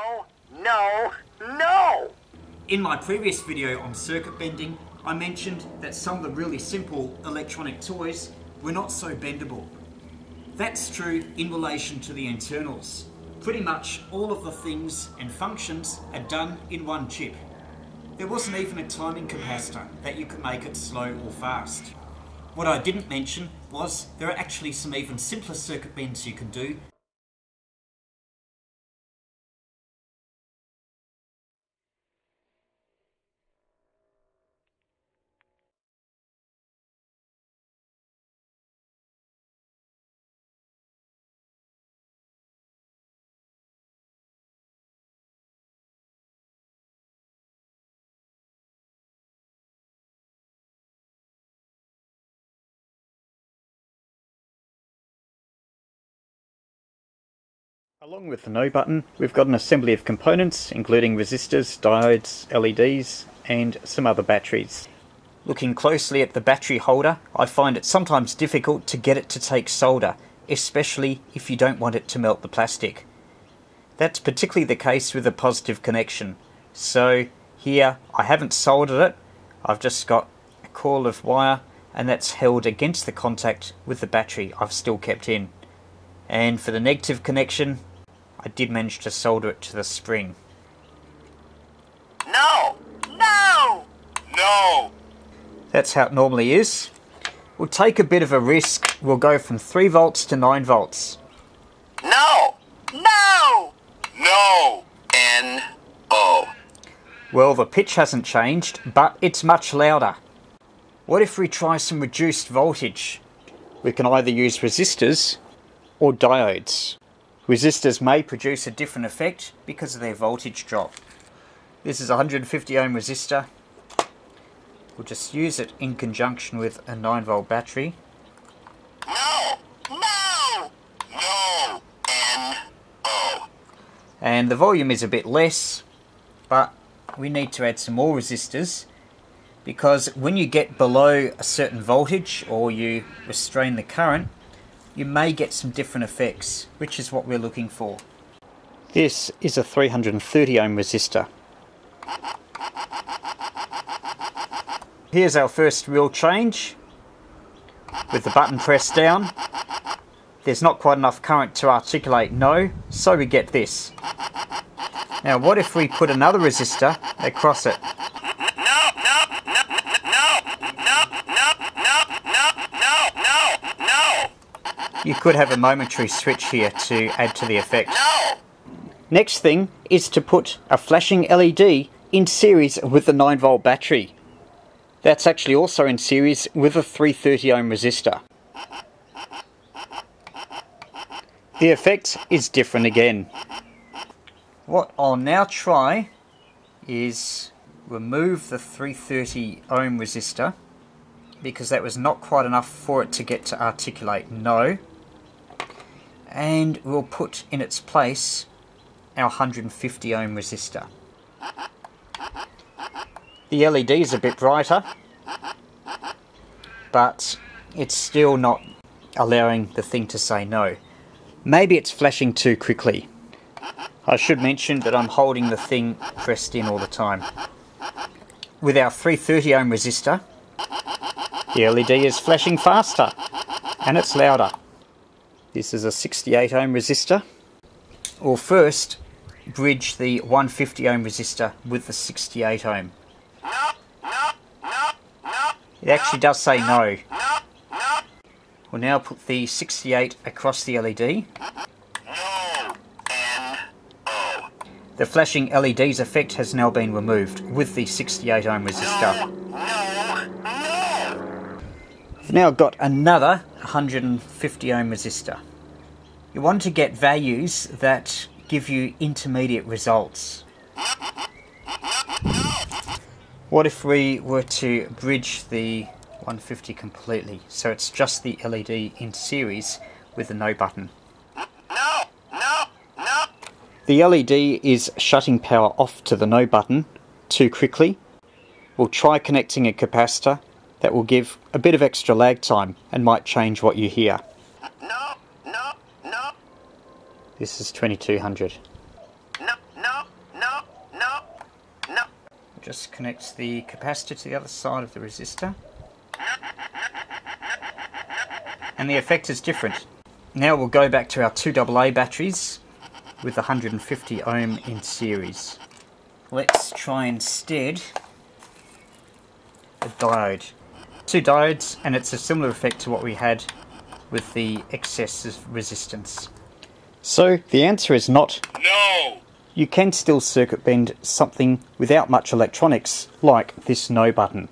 No, no, no! In my previous video on circuit bending, I mentioned that some of the really simple electronic toys were not so bendable. That's true in relation to the internals. Pretty much all of the things and functions are done in one chip. There wasn't even a timing capacitor that you could make it slow or fast. What I didn't mention was there are actually some even simpler circuit bends you can do Along with the No button, we've got an assembly of components including resistors, diodes, LEDs and some other batteries. Looking closely at the battery holder, I find it sometimes difficult to get it to take solder, especially if you don't want it to melt the plastic. That's particularly the case with a positive connection. So here I haven't soldered it, I've just got a coil of wire and that's held against the contact with the battery I've still kept in. And for the negative connection, I did manage to solder it to the spring. No! No! No! That's how it normally is. We'll take a bit of a risk. We'll go from 3 volts to 9 volts. No! No! No! N O. Well, the pitch hasn't changed, but it's much louder. What if we try some reduced voltage? We can either use resistors or diodes. Resistors may produce a different effect because of their voltage drop. This is a 150 ohm resistor. We'll just use it in conjunction with a 9 volt battery. No! No! No! N O. And the volume is a bit less, but we need to add some more resistors because when you get below a certain voltage or you restrain the current, you may get some different effects, which is what we're looking for. This is a 330 ohm resistor. Here's our first real change. With the button pressed down, there's not quite enough current to articulate no, so we get this. Now what if we put another resistor across it? You could have a momentary switch here to add to the effect. No! Next thing is to put a flashing LED in series with the 9 volt battery. That's actually also in series with a 330 ohm resistor. The effect is different again. What I'll now try is remove the 330 ohm resistor because that was not quite enough for it to get to articulate no and we'll put in its place our 150 ohm resistor. The LED is a bit brighter but it's still not allowing the thing to say no. Maybe it's flashing too quickly. I should mention that I'm holding the thing pressed in all the time. With our 330 ohm resistor, the LED is flashing faster and it's louder. This is a 68 ohm resistor. We'll first bridge the 150 ohm resistor with the 68 ohm. It actually does say no. We'll now put the 68 across the LED. The flashing LED's effect has now been removed with the 68 ohm resistor. We've now got another 150 ohm resistor. You want to get values that give you intermediate results. What if we were to bridge the 150 completely so it's just the LED in series with the no button? No! No! No! The LED is shutting power off to the no button too quickly. We'll try connecting a capacitor that will give a bit of extra lag time and might change what you hear. No! No! No! This is 2200. No! No! Just connect the capacitor to the other side of the resistor. And the effect is different. Now we'll go back to our two AA batteries with 150 ohm in series. Let's try instead a diode. Two diodes and it's a similar effect to what we had with the excess of resistance. So the answer is not No! you can still circuit bend something without much electronics, like this no button.